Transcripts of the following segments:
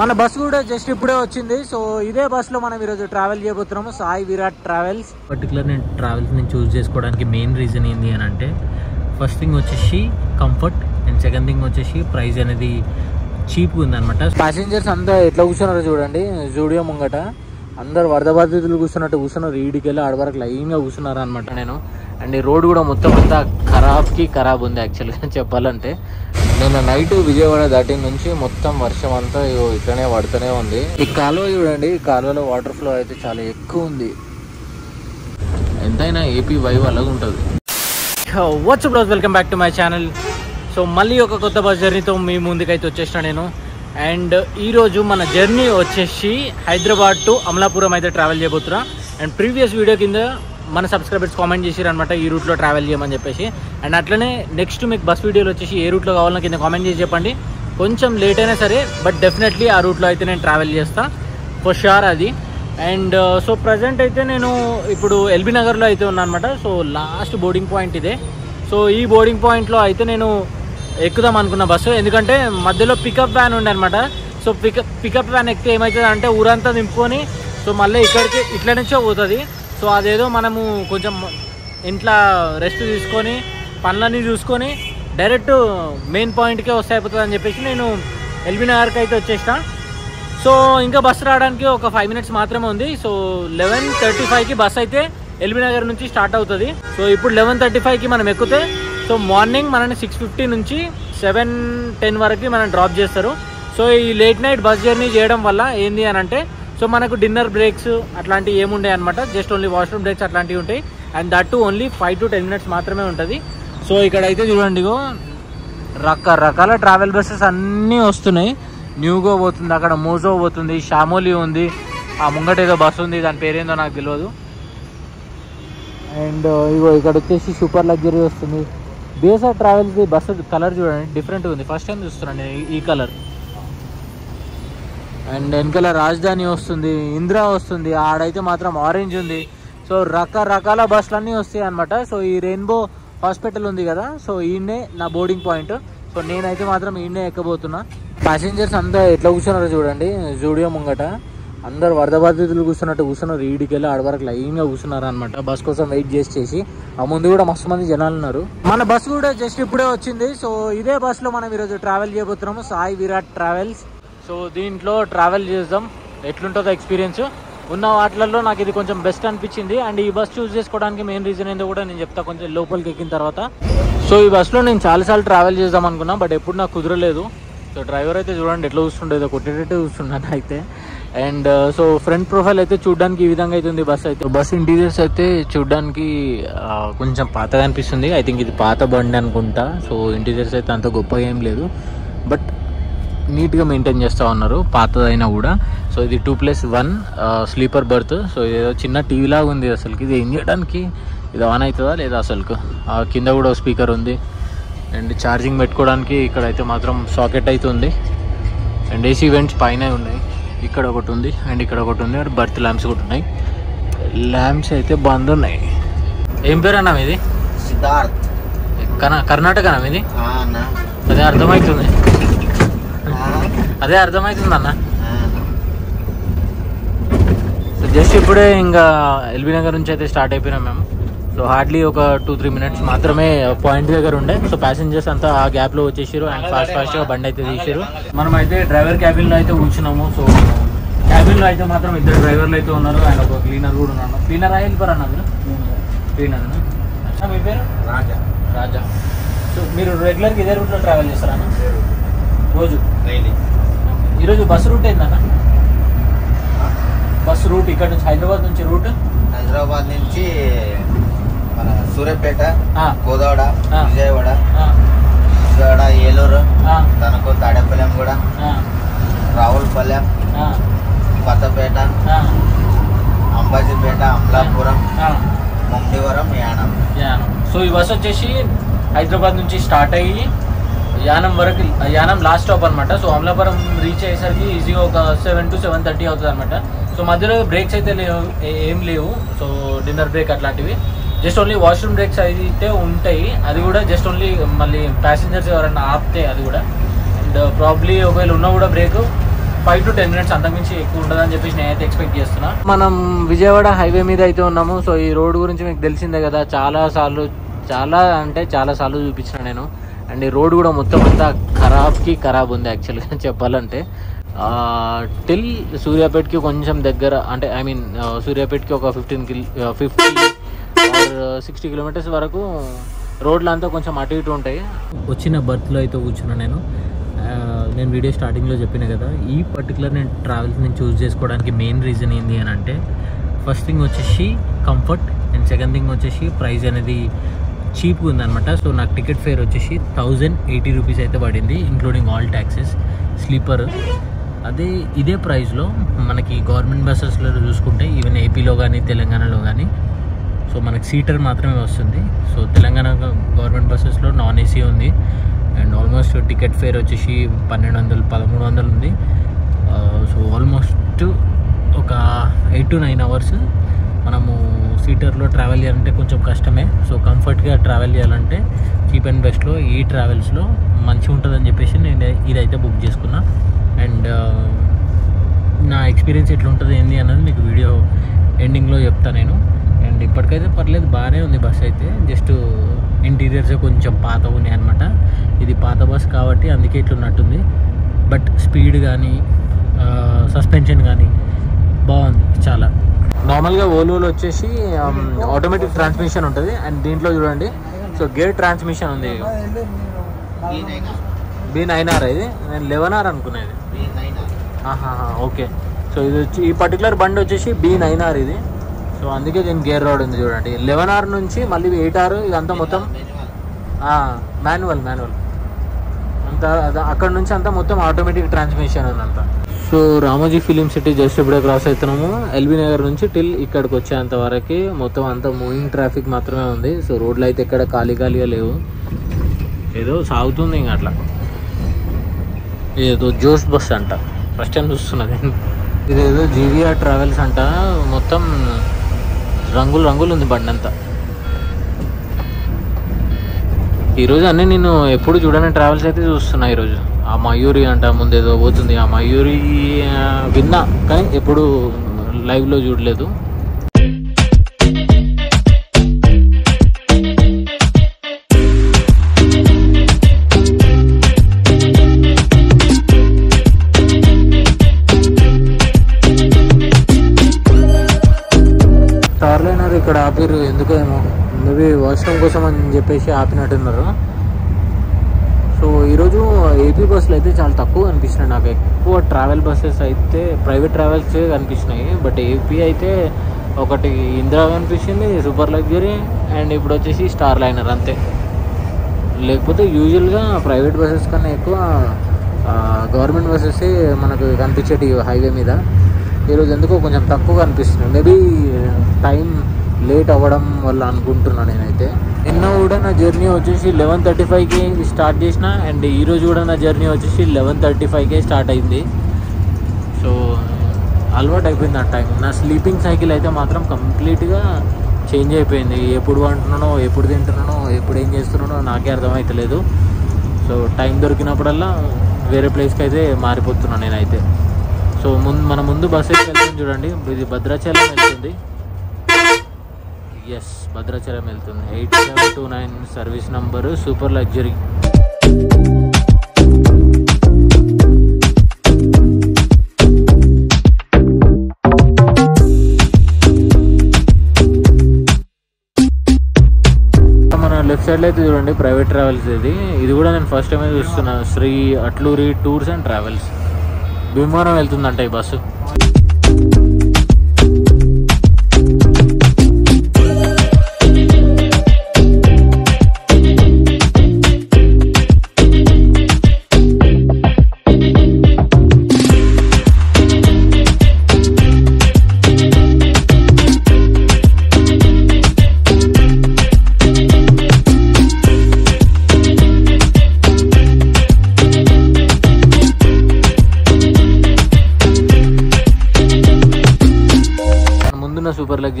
మన బస్ కూడా జస్ట్ ఇప్పుడే వచ్చింది. సో ఇదే బస్లో మనం ఈరోజు ట్రావెల్ చేయబోతున్నాము. సాయి విరాట్ ట్రావెల్స్ పర్టికులర్ నేను ట్రావెల్స్ నేను చూస్ చేసుకోవడానికి మెయిన్ రీజన్ ఏంటి అని అంటే ఫస్ట్ థింగ్ వచ్చేసి కంఫర్ట్ అండ్ సెకండ్ థింగ్ వచ్చేసి ప్రైస్ అనేది చీప్గా ఉందన్నమాట. ప్యాసింజర్స్ అంతా ఎట్లా కూర్చున్నారో చూడండి. జూడియో ముంగట. అందరు వరద బాధితులు కూర్చున్నట్టు కూర్చున్నారు. ఈడికి వెళ్ళి ఆడ వరకు లైన్గా కూర్చున్నారు అనమాట నేను. అండ్ ఈ రోడ్ కూడా మొత్తం అంతా ఖరాబ్కి ఖరాబ్ ఉంది యాక్చువల్గా చెప్పాలంటే. నేను నైట్ విజయవాడ దాటి నుంచి మొత్తం వర్షం అంతా ఇగో ఇట్లనే పడుతూనే ఉంది. ఈ కాలువ చూడండి ఈ కాలువలో వాటర్ ఫ్లో అయితే చాలా ఎక్కువ ఉంది. ఎంతైనా ఏపీ వైవ్ అలాగ ఉంటుంది. What's bros welcome back to my channel so మళ్ళీ ఒక కొత్త బస్ జర్నీతో మీ ముందుకైతే వచ్చేసిన నేను. అండ్ ఈరోజు మన జర్నీ వచ్చేసి హైదరాబాద్ టు అమలాపురం అయితే ట్రావెల్ చేయబోతున్నా. అండ్ ప్రీవియస్ వీడియో కింద మన సబ్స్క్రైబర్స్ కామెంట్ చేసిరనమాట ఈ రూట్లో ట్రావెల్ చేయమని చెప్పేసి. అండ్ అట్లనే నెక్స్ట్ మీకు బస్ వీడియోలు వచ్చేసి ఏ రూట్లో కావాలన్నా కింద కామెంట్ చేసి చెప్పండి. కొంచెం లేట్ అయినా సరే బట్ డెఫినెట్లీ ఆ రూట్లో అయితే నేను ట్రావెల్ చేస్తాను ఫర్ షూర్ అది. అండ్ uh, సో ప్రజెంట్ అయితే నేను ఇప్పుడు ఎల్బీ నగర్లో అయితే ఉన్నా అనమాట సో లాస్ట్ బోర్డింగ్ పాయింట్ ఇదే. సో ఈ బోర్డింగ్ పాయింట్లో అయితే నేను ఎక్కుదాం అనుకున్న బస్సు. ఎందుకంటే మధ్యలో పికప్ వ్యాన్ ఉండే అనమాట సో పికప్ పికప్ వ్యాన్ ఎక్కితే ఏమవుతుంది అంటే ఊరంతా నింపుకొని సో మళ్ళీ ఇక్కడికి ఇట్ల నుంచే పోతుంది. సో అదేదో మనము కొంచెం ఇంట్లో రెస్ట్ తీసుకొని పనులన్నీ చూసుకొని డైరెక్ట్ మెయిన్ పాయింట్కే వస్తే అయిపోతుంది అని చెప్పేసి నేను ఎల్బీ నగర్కి అయితే వచ్చేసిన. సో ఇంకా బస్సు రావడానికి ఒక ఫైవ్ మినిట్స్ మాత్రమే ఉంది. సో లెవెన్ థర్టీ ఫైవ్కి బస్ అయితే ఎల్బీ నగర్ నుంచి స్టార్ట్ అవుతుంది. సో ఇప్పుడు లెవెన్ థర్టీ ఫైవ్కి మనం ఎక్కితే సో మార్నింగ్ మనని సిక్స్ ఫిఫ్టీ నుంచి సెవెన్ టెన్ వరకు మనం డ్రాప్ చేస్తారు. సో ఈ లేట్ నైట్ బస్ జర్నీ చేయడం వల్ల ఏంది అని అంటే సో మనకు డిన్నర్ బ్రేక్స్ అట్లాంటివి ఏముండే అనమాట జస్ట్ ఓన్లీ వాష్రూమ్ బ్రేక్స్ అట్లాంటివి ఉంటాయి. And that too only five to ten minutes మాత్రమే ఉంటుంది. సో ఇక్కడ అయితే చూడండి రకరకాల ట్రావెల్ బస్సెస్ అన్నీ వస్తున్నాయి. న్యూగో పోతుంది అక్కడ మోజో పోతుంది షామోలి ఉంది ఆ ముంగట ఏదో బస్సు ఉంది దాని పేరేందో నాకు తెలియదు అండ్ ఇగో ఇక్కడ వచ్చేసి సూపర్ లగ్జరీ వస్తుంది. బేసర్ ట్రావెల్స్ బస్సు కలర్ చూడండి డిఫరెంట్ ఉంది. ఫస్ట్ టైం చూస్తున్నాను నేను ఈ- కలర్. అండ్ వెనకాల రాజధాని వస్తుంది ఇందిరా వస్తుంది ఆడైతే మాత్రం ఆరెంజ్ ఉంది. సో రకరకాల బస్సులు అన్నీ వస్తాయి అనమాట సో ఈ రెయిన్బో హాస్పిటల్ ఉంది కదా సో ఈయనే నా బోర్డింగ్ పాయింట్ సో నేనైతే మాత్రం ఈయనే ఎక్కబోతున్నా. ప్యాసింజర్స్ అంతా ఎట్లా కూర్చున్నారో చూడండి జూడియో ముంగట. అందరు వరద బాధితులు కూర్చున్నట్టు కూర్చున్నారు. ఈడికి వెళ్ళి ఆడ వరకు లైన్గా కూర్చున్నారు అనమాట బస్ కోసం వెయిట్ చేసి చేసి. ఆ ముందు కూడా మస్తు మంది జనాలు ఉన్నారు. మన బస్సు కూడా జస్ట్ ఇప్పుడే వచ్చింది. సో ఇదే బస్సులో మనం ఈరోజు ట్రావెల్ చేయబోతున్నాము. సాయి విరాట్ ట్రావెల్స్ సో దీంట్లో ట్రావెల్ చేద్దాం. ఎట్లుంటుందో ఎక్స్పీరియన్స్ ఉన్న వాటిలలో నాకు ఇది కొంచెం బెస్ట్ అనిపించింది. అండ్ ఈ బస్ చూస్ చేసుకోవడానికి మెయిన్ రీజన్ ఏందో కూడా నేను చెప్తా కొంచెం లోపలికి ఎక్కిన తర్వాత. సో ఈ బస్సులో నేను చాలాసార్లు ట్రావెల్ చేద్దాం అనుకున్నా. బట్ ఎప్పుడు నాకు కుదరలేదు. సో డ్రైవర్ అయితే చూడండి ఎట్లా చూస్తుండేదో కొట్టేటట్టు చూస్తున్నాను అయితే. అండ్ సో ఫ్రంట్ ప్రొఫైల్ అయితే చూడడానికి ఈ విధంగా అయితే ఉంది బస్ అయితే. బస్ ఇంటీరియర్స్ అయితే చూడడానికి కొంచెం పాతగా అనిపిస్తుంది. ఐ థింక్ ఇది పాత బండి అనుకుంటా. సో ఇంటీరియర్స్ అయితే అంత గొప్పగా ఏం లేదు. బట్ నీట్గా మెయింటైన్ చేస్తూ ఉన్నారు పాతదైనా కూడా. సో ఇది two plus one sleeper berth so ఏదో చిన్న టీవీ లాగా ఉంది అసలుకి. ఇది ఏం చేయడానికి? ఇది ఆన్ అవుతుందా లేదా అసలుకు? కింద కూడా స్పీకర్ ఉంది. అండ్ ఛార్జింగ్ పెట్టుకోవడానికి ఇక్కడ అయితే మాత్రం సాకెట్ అయితే ఉంది. అండ్ ఏసీ వెంట్స్ పైన ఉన్నాయి. ఇక్కడ ఒకటి ఉంది అండ్ ఇక్కడ ఒకటి ఉంది అండ్ బర్త్ ల్యాంప్స్ కూడా ఉన్నాయి. ల్యాంప్స్ అయితే బంద్ ఉన్నాయి. ఏం పేరు అన్న ఇది సిద్ధార్థ్. కర్ణా కర్ణాటకనా ఇది అదే అర్థమవుతుంది అదే అర్థమవుతుంది అన్న. జస్ట్ ఇప్పుడే ఇంకా ఎల్బీ నగర్ నుంచి అయితే స్టార్ట్ అయిపోయినాం మేము. సో హార్డ్లీ ఒక టూ త్రీ మినిట్స్ మాత్రమే పాయింట్ దగ్గర ఉండే. సో ప్యాసింజర్స్ అంతా ఆ గ్యాప్లో వచ్చేసారు అండ్ ఫాస్ట్ ఫాస్ట్గా బండి అయితే తీసారు మనం అయితే డ్రైవర్ క్యాబిన్లో అయితే కూర్చున్నాము సో క్యాబిన్లో అయితే మాత్రం ఇద్దరు డ్రైవర్లు అయితే ఉన్నారు అండ్ ఒక క్లీనర్ కూడా ఉన్నారు క్లీనర్ వెళ్ళిపోరు అన్నారు క్లీనర్ మీ పేరు? రాజా. రాజా. సో మీరు రెగ్యులర్ ఇదే రూట్లో ట్రావెల్ చేస్తారా? రోజు? డైలీ ఈరోజు బస్ రూట్ ఏందన్న బస్ రూట్ ఇక్కడ నుంచి హైదరాబాద్ నుంచి రూట్ హైదరాబాద్ నుంచి సూర్యాపేట ఆ. విజయవాడ విజయవాడ ఏలూరు తనకు తాడేపల్లెం కూడా. రావులపల్లెం కొత్తపేట అంబాజీపేట అమలాపురం. ముండివరం యానం. యానం. సో ఈ బస్ వచ్చేసి హైదరాబాద్ నుంచి స్టార్ట్ అయ్యి యానం వరకు యానం లాస్ట్ స్టాప్ అనమాట సో అమలాపురం రీచ్ అయ్యేసరికి ఈజీగా ఒక సెవెన్ టు సెవెన్ థర్టీ అవుతుంది అనమాట సో మధ్యలో బ్రేక్స్ అయితే లేవు ఏం లేవు. సో డిన్నర్ బ్రేక్ అట్లాంటివి. జస్ట్ ఓన్లీ వాష్రూమ్ బ్రేక్స్ అయితే ఉంటాయి. అది కూడా జస్ట్ ఓన్లీ మళ్ళీ ప్యాసింజర్స్ ఎవరైనా ఆపితే అది కూడా. అండ్ ప్రాబ్లీ ఒకవేళ ఉన్నా కూడా break five to ten minutes అంతకుమించి ఎక్కువ ఉండదని చెప్పేసి నేనైతే ఎక్స్పెక్ట్ చేస్తున్నా. మనం విజయవాడ హైవే మీద అయితే ఉన్నాము. సో ఈ రోడ్ గురించి మీకు తెలిసిందే కదా చాలా సార్లు చాలా అంటే చాలా సార్లు చూపించిన నేను. అండ్ ఈ రోడ్ కూడా మొత్తం అంతా ఖరాబ్కి ఖరాబ్ ఉంది యాక్చువల్గా చెప్పాలంటే. టిల్ సూర్యాపేట్కి కొంచెం దగ్గర అంటే ఐ మీన్ సూర్యాపేట్కి ఒక ఫిఫ్టీన్ కిల్ ఫిఫ్టీ సిక్స్టీ కిలోమీటర్స్ వరకు రోడ్లు అంతా కొంచెం అటు ఇటు ఉంటాయి. వచ్చిన బర్త్లో అయితే కూర్చున్నా నేను. నేను వీడియో స్టార్టింగ్లో చెప్పిన కదా ఈ పర్టికులర్ నేను ట్రావెల్స్ నేను చూస్ చేసుకోవడానికి మెయిన్ రీజన్ ఏంటి అని అంటే ఫస్ట్ థింగ్ వచ్చేసి కంఫర్ట్ అండ్ సెకండ్ థింగ్ వచ్చేసి ప్రైస్ అనేది చీప్గా ఉందన్నమాట. సో నాకు టికెట్ ఫేర్ వచ్చేసి థౌజండ్ ఎయిటీ రూపీస్ అయితే పడింది ఇంక్లూడింగ్ ఆల్ ట్యాక్సెస్ స్లీపర్ అదే ఇదే ప్రైస్లో మనకి గవర్నమెంట్ బస్సెస్లో చూసుకుంటే ఈవెన్ ఏపీలో కానీ తెలంగాణలో కానీ సో మనకి సీటర్ మాత్రమే వస్తుంది. సో తెలంగాణ గవర్నమెంట్ బస్సెస్లో నాన్ ఏసీ ఉంది. అండ్ ఆల్మోస్ట్ టికెట్ ఫేర్ వచ్చేసి పన్నెండు వందలు పదమూడు వందలు ఉంది సో ఆల్మోస్ట్ ఒక ఎయిట్ టు నైన్ అవర్స్ మనము సీటర్లో ట్రావెల్ చేయాలంటే కొంచెం కష్టమే. సో కంఫర్ట్గా ట్రావెల్ చేయాలంటే చీప్ అండ్ బెస్ట్లో ఈ ట్రావెల్స్లో మంచిగా ఉంటుందని చెప్పేసి నేను ఇదైతే బుక్ చేసుకున్నా. అండ్ నా ఎక్స్పీరియన్స్ ఎట్లా ఉంటుంది ఏంది అన్నది మీకు వీడియో ఎండింగ్లో చెప్తా నేను. అండ్ ఇప్పటికైతే పర్లేదు బాగానే ఉంది బస్ అయితే. జస్ట్ ఇంటీరియర్స్ కొంచెం పాత ఉన్నాయి అనమాట ఇది పాత బస్ కాబట్టి అందుకే ఇట్లున్నట్టుంది. బట్ స్పీడ్ కానీ సస్పెన్షన్ కానీ బాగుంది చాలా. నార్మల్గా ఓలోలో వచ్చేసి ఆటోమేటిక్ ట్రాన్స్మిషన్ ఉంటుంది. అండ్ దీంట్లో చూడండి. సో గేర్ ట్రాన్స్మిషన్ ఉంది. ఈ బీ నైన్ ఆర్ ఇది. నేను లెవెన్ ఆర్ అనుకునేది ఓకే. సో ఇది వచ్చి ఈ పర్టికులర్ బండి వచ్చేసి బీ నైన్ ఆర్ ఇది. సో అందుకే దీని గేర్ రోడ్ ఉంది చూడండి. లెవెన్ ఆర్ నుంచి మళ్ళీ ఎయిట్ ఆర్ ఇదంతా మొత్తం మాన్యువల్ మాన్యువల్. అంతా అద- అక్కడ నుంచి అంతా మొత్తం automatic transmission ఉందంతా so Ramoji film city just ఇప్పుడే క్రాస్ అవుతున్నాము. ఎల్బీ నగర్ నుంచి టిల్ ఇక్కడికి వచ్చేంత వరకు మొత్తం అంతా మూవింగ్ ట్రాఫిక్ మాత్రమే ఉంది. సో రోడ్లు అయితే ఎక్కడ ఖాళీ ఖాళీగా లేవు. ఏదో సాగుతుంది ఇంకా అట్లా. ఏదో జోష్ బస్ అంట. ఫస్ట్ టైం చూస్తున్నది ఇదేదో జీవీఆర్ ట్రావెల్స్ అంట. మొత్తం రంగులు రంగులు ఉంది బండి అంతా. ఈరోజు అన్నీ నేను ఎప్పుడు చూడని ట్రావెల్స్ అయితే చూస్తున్నా ఈరోజు ఆ మయూరి అంట ముందేదో పోతుంది. ఆ మయూరి విన్నా కానీ ఎప్పుడు లైవ్లో చూడలేదు. ఆపిరు ఎందుకో ఏమో మేబీ వాష్రూమ్ కోసం అని చెప్పేసి ఆపినట్టున్నారు. సో ఈరోజు ఏపీ బస్సులు అయితే చాలా తక్కువ కనిపిస్తున్నాయి. నాకు ఎక్కువ ట్రావెల్ బస్సెస్ అయితే ప్రైవేట్ ట్రావెల్స్ కనిపిస్తున్నాయి. బట్ ఏపీ అయితే ఒకటి ఇందిరా కనిపించింది సూపర్ లగ్జరీ అండ్ ఇప్పుడు వచ్చేసి స్టార్ లైనర్ అంతే. లేకపోతే యూజువల్గా ప్రైవేట్ బస్సెస్ కన్నా ఎక్కువ గవర్నమెంట్ బస్సెస్ మనకు కనిపించేటి హైవే మీద. ఈరోజు ఎందుకో కొంచెం తక్కువ కనిపిస్తుంది. మేబీ టైం లేట్ అవ్వడం వల్ల అనుకుంటున్నా నేనైతే. నిన్న కూడా నా జర్నీ వచ్చేసి లెవెన్ థర్టీ ఫైవ్కి స్టార్ట్ చేసిన అండ్ ఈరోజు కూడా నా జర్నీ వచ్చేసి లెవెన్ థర్టీ ఫైవ్కే స్టార్ట్ అయింది. సో అలవాటు అయిపోయింది ఆ టైం నా స్లీపింగ్ సైకిల్ అయితే మాత్రం కంప్లీట్గా చేంజ్ అయిపోయింది. ఎప్పుడు అంటున్నానో ఎప్పుడు తింటున్నానో ఎప్పుడు ఏం చేస్తున్నానో నాకే అర్థమవుతలేదు సో టైం దొరికినప్పుడల్లా వేరే ప్లేస్కి అయితే మారిపోతున్నాను నేనైతే. సో ముందు మన ముందు బస్సు వెళ్తుంది చూడండి. ఇది భద్రాచలం వెళ్తుంది. ఎస్ భద్రాచలం వెళ్తుంది. Eight seven two nine service number super luxury. మన లెఫ్ట్ సైడ్లో అయితే చూడండి ప్రైవేట్ ట్రావెల్స్ ఇది. ఇది కూడా నేను ఫస్ట్ టైం చూస్తున్నా. Shri Atluri tours and travels Bhimavaram వెళ్తుందంట ఈ bus.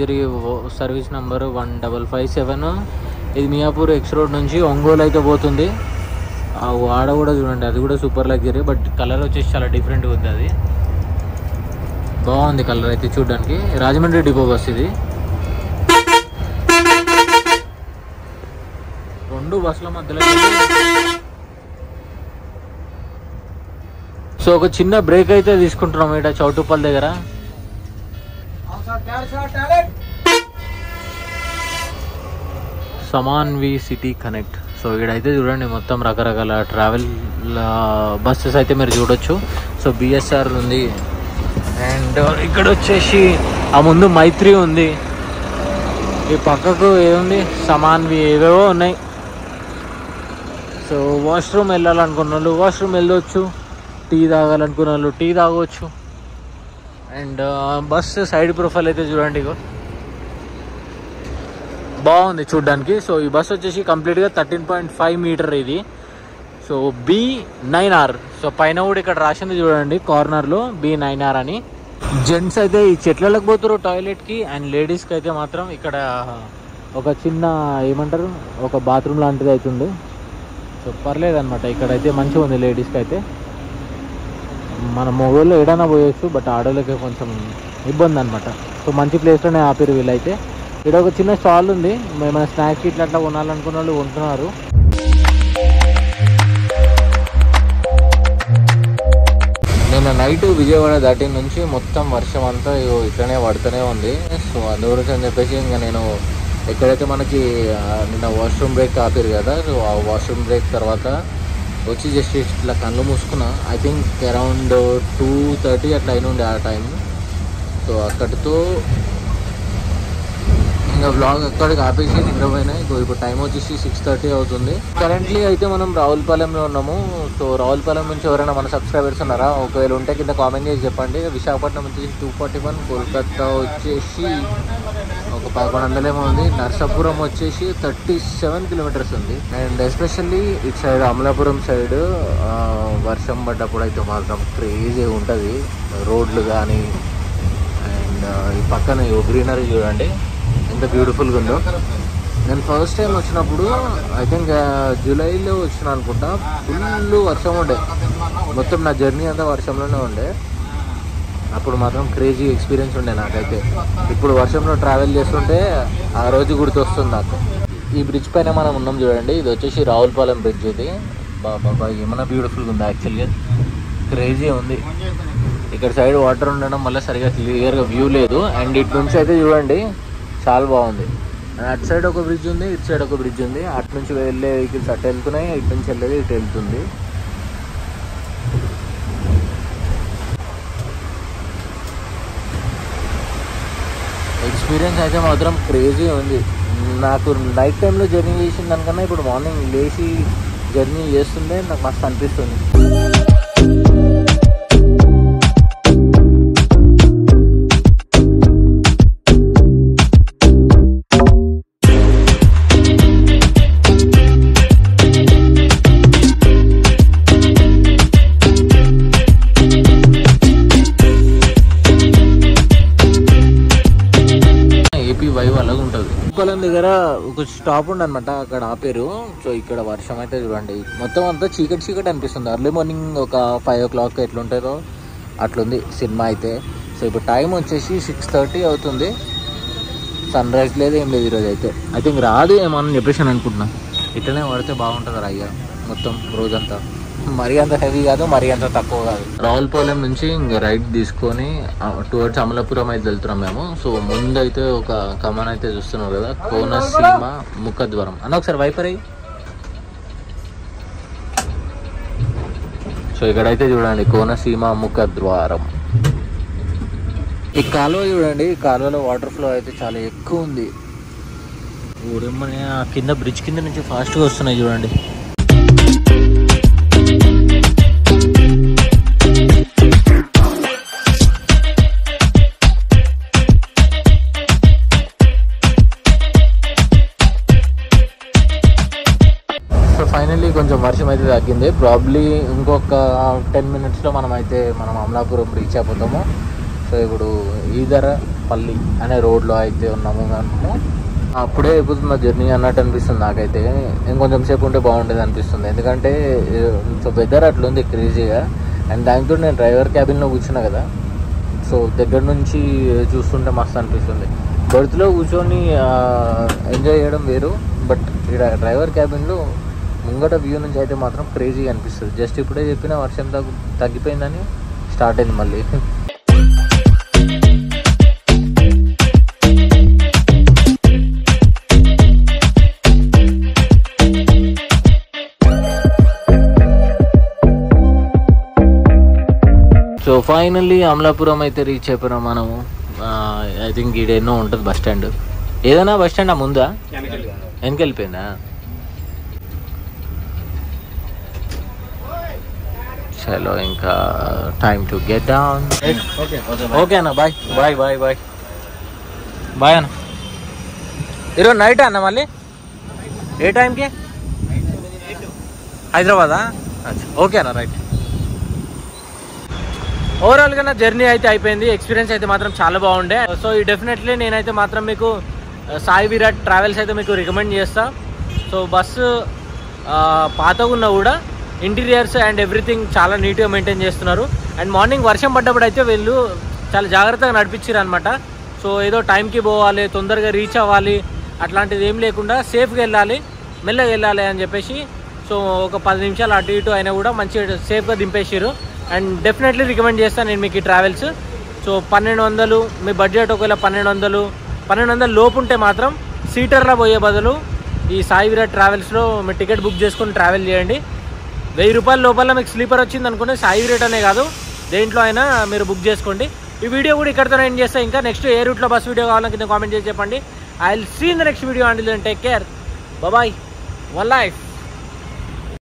Luxury service number one double five seven. ఇది మియాపూర్ ఎక్స్ రోడ్ నుంచి ఒంగోలు అయితే పోతుంది. ఆ వాడ కూడా చూడండి అది కూడా సూపర్ లగ్జరీ బట్ కలర్ వచ్చేసి చాలా డిఫరెంట్గా ఉంది అది. బాగుంది కలర్ అయితే చూడడానికి. రాజమండ్రి డిపో బస్ ఇది. రెండు బస్సుల మధ్యలో సో ఒక చిన్న బ్రేక్ అయితే తీసుకుంటున్నాం ఇక్కడ చౌటుప్పల్ దగ్గర. సమాన్ వి సిటీ కనెక్ట్. సో ఇక్కడైతే చూడండి మొత్తం రకరకాల ట్రావెల్ బస్సెస్ అయితే మీరు చూడొచ్చు. సో బిఎస్ఆర్ ఉంది. అండ్ ఇక్కడ వచ్చేసి ఆ ముందు మైత్రి ఉంది. ఈ పక్కకు ఏముంది? సమాన్వి ఏవేవో ఉన్నాయి. సో వాష్రూమ్ వెళ్ళాలనుకున్న వాళ్ళు వాష్రూమ్ వెళ్ళొచ్చు. టీ తాగాలనుకున్న వాళ్ళు టీ తాగొచ్చు. అండ్ బస్ సైడ్ ప్రొఫైల్ అయితే చూడండి ఇగో. బాగుంది చూడడానికి. సో ఈ బస్ వచ్చేసి కంప్లీట్గా థర్టీన్ పాయింట్ ఫైవ్ మీటర్ ఇది. So B nine R. So పైన కూడా ఇక్కడ రాసింది చూడండి కార్నర్లో బి నైన్ ఆర్ అని. జెంట్స్ అయితే ఈ చెట్లలోకి పోతారు టాయిలెట్కి అండ్ లేడీస్కి అయితే మాత్రం ఇక్కడ ఒక చిన్న ఏమంటారు ఒక బాత్రూమ్ లాంటిది అవుతుంది సో పర్లేదు అనమాట ఇక్కడైతే మంచిగా ఉంది లేడీస్కి అయితే. మన మొగోళ్ళు ఏడైనా పోయొచ్చు బట్ ఆడోళ్ళకి కొంచెం ఇబ్బంది అనమాట సో మంచి ప్లేస్లోనే ఆపిరు వీళ్ళైతే. ఇక్కడ ఒక చిన్న స్టాల్ ఉంది. ఏమైనా స్నాక్స్ ఇట్లా అట్లా కొనాలనుకున్న వాళ్ళు కొంటున్నారు. నిన్న నైట్ విజయవాడ దాటి నుంచి మొత్తం వర్షం అంతా ఇగో ఇట్లనే పడుతూనే ఉంది. సో అందుగురించి అని చెప్పేసి ఇంకా నేను ఎక్కడైతే మనకి నిన్న వాష్రూమ్ బ్రేక్ ఆపిరు కదా సో ఆ వాష్రూమ్ బ్రేక్ తర్వాత వచ్చి జస్ట్ ఇట్లా కళ్ళు మూసుకున్న. I think around two thirty అట్లా అయిన ఉండే ఆ టైం సో అక్కడితో ఇంకా బ్లాగ్ అక్కడికి ఆపేసి నిద్రపోయినా ఇప్పుడు టైం వచ్చేసి సిక్స్ థర్టీ అవుతుంది. కరెంట్లీ అయితే మనం రావులపాలెంలో ఉన్నాము. సో రావులపాలెం నుంచి ఎవరైనా మన సబ్స్క్రైబర్స్ ఉన్నారా? ఒకవేళ ఉంటే కింద కామెంట్ చేసి చెప్పండి. విశాఖపట్నం వచ్చేసి టూ ఫార్టీ వన్ కోల్కతా వచ్చేసి ఒక పదకొండు వందలేమో ఉంది. నర్సాపురం వచ్చేసి థర్టీ సెవెన్ కిలోమీటర్స్ ఉంది. అండ్ ఎస్పెషల్లీ ఇటు సైడ్ అమలాపురం సైడ్ వర్షం పడ్డప్పుడు అయితే మాత్రం క్రేజీ ఉంటుంది. రోడ్లు కానీ అండ్ ఈ పక్కన గ్రీనరీ చూడండి. ఎంత బ్యూటిఫుల్గా ఉందో. నేను ఫస్ట్ టైం వచ్చినప్పుడు ఐ థింక్ జూలైలో వచ్చిన అనుకుంటా. ఫుల్ వర్షం ఉండే. మొత్తం నా జర్నీ అంతా వర్షంలోనే ఉండే. అప్పుడు మాత్రం క్రేజీ ఎక్స్పీరియన్స్ ఉండే నాకైతే. ఇప్పుడు వర్షంలో ట్రావెల్ చేస్తుంటే ఆ రోజు గుర్తొస్తుంది నాకు. ఈ బ్రిడ్జ్ పైన మనం ఉన్నాం చూడండి. ఇది వచ్చేసి రావులపాలెం బ్రిడ్జ్ ఇది. బాబా ఏమైనా బ్యూటిఫుల్గా ఉంది యాక్చువల్గా క్రేజీ ఉంది. ఇక్కడ సైడ్ వాటర్ ఉండడం వల్ల సరిగా క్లియర్గా వ్యూ లేదు. అండ్ ఇటు నుంచి అయితే చూడండి చాలా బాగుంది. అటు సైడ్ ఒక బ్రిడ్జ్ ఉంది ఇటు సైడ్ ఒక బ్రిడ్జ్ ఉంది. అటు నుంచి వెళ్ళే వెహికల్స్ అటు వెళ్తున్నాయి ఇటు నుంచి వెళ్ళేది ఇటు వెళ్తుంది. ఎక్స్పీరియన్స్ అయితే మాత్రం క్రేజీ ఉంది. నాకు నైట్ టైంలో జర్నీ చేసిన దానికన్నా ఇప్పుడు మార్నింగ్ లేచి జర్నీ చేస్తుంటే నాకు మస్తు అనిపిస్తుంది. స్టాప్ ఉండనమాట అక్కడ ఆపారు సో ఇక్కడ వర్షం అయితే చూడండి. మొత్తం అంతా చీకటి చీకటి అనిపిస్తుంది. అర్లీ మార్నింగ్ ఒక ఫైవ్ ఓ క్లాక్ ఎట్లుంటుందో అట్లుంది సినిమా అయితే. సో ఇప్పుడు టైం వచ్చేసి సిక్స్ థర్టీ అవుతుంది. సన్ రైజ్ లేదు ఏం లేదు ఈరోజు అయితే. ఐ థింక్ రాదు ఏమో అని చెప్పేసి అనుకుంటున్నాను అనుకుంటున్నా. ఇట్లనే పడితే బాగుంటుంది అయ్యా మొత్తం రోజంతా. మరీ అంత హెవీ కాదు మరీ అంత తక్కువ కాదు. రావులపాలెం నుంచి ఇంకా రైట్ తీసుకొని టువర్డ్స్ అమలాపురం అయితే వెళ్తున్నాం మేము. సో ముందు అయితే ఒక కమాన్ అయితే చూస్తున్నాం కదా కోనసీమ ముఖద్వారం. అన్న ఒకసారి వైపర్. సో ఇక్కడైతే చూడండి కోనసీమ ముఖద్వారం. ఈ కాలువ చూడండి ఈ కాలువలో వాటర్ ఫ్లో అయితే చాలా ఎక్కువ ఉంది. ఊరేమని ఆ కింద బ్రిడ్జ్ కింద నుంచి ఫాస్ట్గా వస్తున్నాయి చూడండి. కొంచెం వర్షం అయితే తగ్గింది. ప్రాబ్లీ ఇంకొక టెన్ మినిట్స్లో మనం అయితే మనం అమలాపురం రీచ్ అయిపోతాము. సో ఇప్పుడు ఈదర పల్లి అనే రోడ్లో అయితే ఉన్నాము. మనము అప్పుడే అయిపోతుంది జర్నీ అన్నట్టు అనిపిస్తుంది నాకైతే. ఇంకొంచెం సేపు ఉంటే బాగుండేది అనిపిస్తుంది. ఎందుకంటే సో వెదర్ అట్లుంది క్రేజీగా అండ్ దానితో నేను డ్రైవర్ క్యాబిన్లో కూర్చున్నా కదా. సో దగ్గర నుంచి చూస్తుంటే మస్తు అనిపిస్తుంది. బర్త్లో కూర్చొని ఎంజాయ్ చేయడం వేరు. బట్ ఇక్కడ డ్రైవర్ క్యాబిన్లో ముంగట వ్యూ నుంచి అయితే మాత్రం క్రేజీగా అనిపిస్తుంది. జస్ట్ ఇప్పుడే చెప్పిన వర్షం తగ్గు తగ్గిపోయిందని స్టార్ట్ అయింది మళ్ళీ. సో ఫైనల్లీ అమలాపురం అయితే రీచ్ అయిపోయినాం మనము. ఐ థింక్ ఈడ ఎన్నో ఉంటుంది బస్ స్టాండ్. ఏదైనా బస్ స్టాండ్ ఆ ముందా వెనక వెళ్ళిపోయిందా చలో ఇంకా time to get down okay అన్న bye bye bye bye bye అన్న ఈరోజు నైట్ అన్న మళ్ళీ ఏ టైంకి హైదరాబాదా అచ్చా ఓకే అన్న రైట్ ఓవరాల్గా నా జర్నీ అయితే అయిపోయింది ఎక్స్పీరియన్స్ అయితే మాత్రం చాలా బాగుండే సో ఈ డెఫినెట్లీ నేనైతే మాత్రం మీకు ఆ, సాయి విరాట్ ట్రావెల్స్ అయితే మీకు రికమెండ్ చేస్తా సో బస్సు ఆ, పాతగా ఉన్నా కూడా ఇంటీరియర్స్ అండ్ ఎవ్రీథింగ్ చాలా నీట్గా మెయింటైన్ చేస్తున్నారు. అండ్ మార్నింగ్ వర్షం పడ్డప్పుడు అయితే వీళ్ళు చాలా జాగ్రత్తగా నడిపించారు అనమాట సో ఏదో టైంకి పోవాలి తొందరగా రీచ్ అవ్వాలి అట్లాంటిది ఏం లేకుండా సేఫ్గా వెళ్ళాలి మెల్లగా వెళ్ళాలి అని చెప్పేసి సో ఒక పది నిమిషాలు అటు ఇటు అయినా కూడా మంచిగా సేఫ్గా దింపేసారు అండ్ డెఫినెట్లీ రికమెండ్ చేస్తాను నేను మీకు ఈ ట్రావెల్స్. సో పన్నెండు వందలు మీ బడ్జెట్ ఒకవేళ పన్నెండు వందలు పన్నెండు వందలు లోపు ఉంటే మాత్రం సీటర్లో పోయే బదులు ఈ సాయి విరాట్ ట్రావెల్స్లో మీరు టికెట్ బుక్ చేసుకుని ట్రావెల్ చేయండి. వెయ్యి రూపాయల లోపల మీకు స్లీపర్ వచ్చింది అనుకుంటే సాయి రేట్ అనే కాదు. దేంట్లో అయినా మీరు బుక్ చేసుకోండి. ఈ వీడియో కూడా ఇక్కడతో ఎండ్ చేస్తే. ఇంకా నెక్స్ట్ ఏ రూట్లో బస్ వీడియో కావాలని కింద కామెంట్ చేసి చెప్పండి. I will see in the next video. అండి take care. Bye. One life.